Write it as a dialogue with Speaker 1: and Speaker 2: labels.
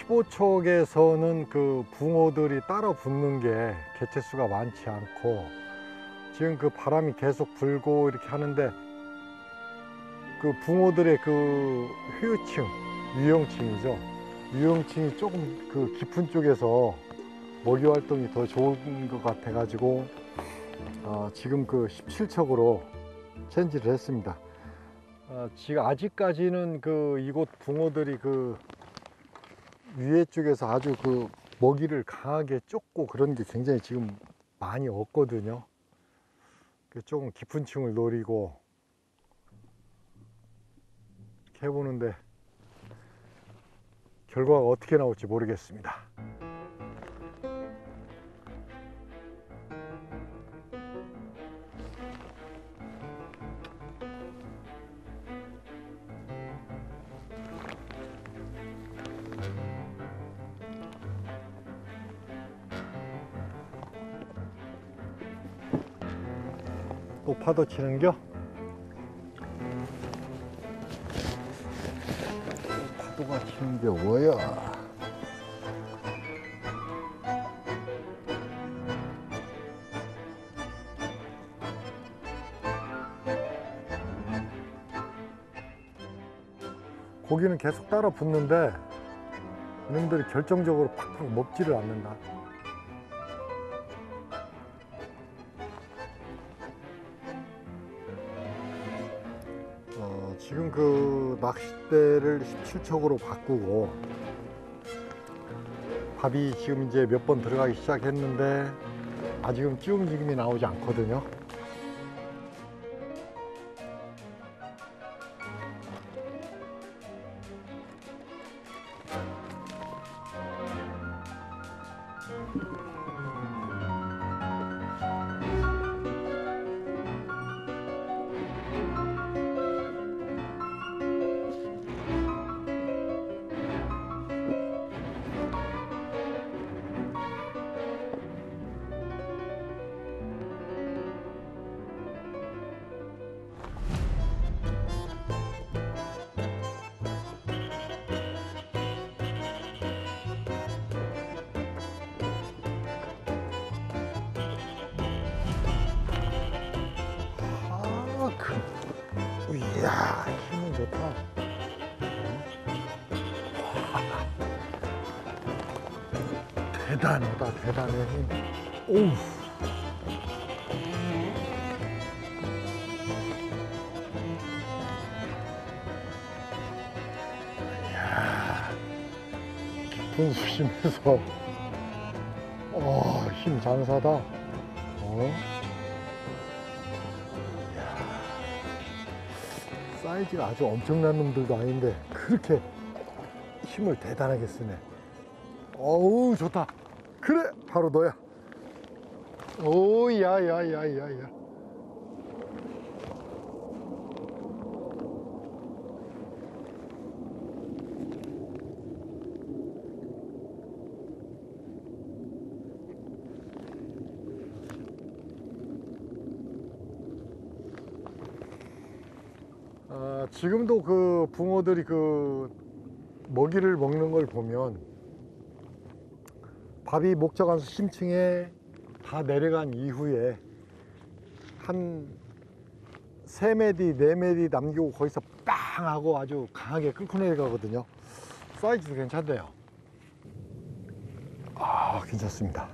Speaker 1: 15촉에서는 그 붕어들이 따라 붙는 게 개체수가 많지 않고 지금 그 바람이 계속 불고 이렇게 하는데 그 붕어들의 그 회유층, 유형층이죠. 유형층이 조금 그 깊은 쪽에서 먹이 활동이 더 좋은 것 같아 가지고 어, 지금 그 17척으로 체인지를 했습니다. 어, 지금 아직까지는 그 이곳 붕어들이 그 위에 쪽에서 아주 그 먹이를 강하게 쫓고 그런 게 굉장히 지금 많이 없거든요. 그 조금 깊은 층을 노리고 해보는데 결과가 어떻게 나올지 모르겠습니다. 또 파도 치는겨? 또 파도가 치는겨 뭐야? 고기는 계속 따라 붙는데 이놈들이 결정적으로 팍팍 먹지를 않는다. 지금 그 낚싯대를 17척으로 바꾸고 밥이 지금 이제 몇 번 들어가기 시작했는데 아직은 찌움직임이 나오지 않거든요. 이야, 힘은 좋다. 대단하다, 대단해, 힘. 오우. 이야, 깊은 수심에서, 어, 힘 장사다. 어? 사이즈가 아주 엄청난 놈들도 아닌데 그렇게 힘을 대단하게 쓰네. 어우 좋다. 그래 바로 너야. 오 야야야야야 아, 지금도 그 붕어들이 그 먹이를 먹는 걸 보면 밥이 목적한 심층에 다 내려간 이후에 한 세메디네메디 남기고 거기서 빵 하고 아주 강하게 끌고 내려가거든요. 사이즈도 괜찮네요. 아, 괜찮습니다.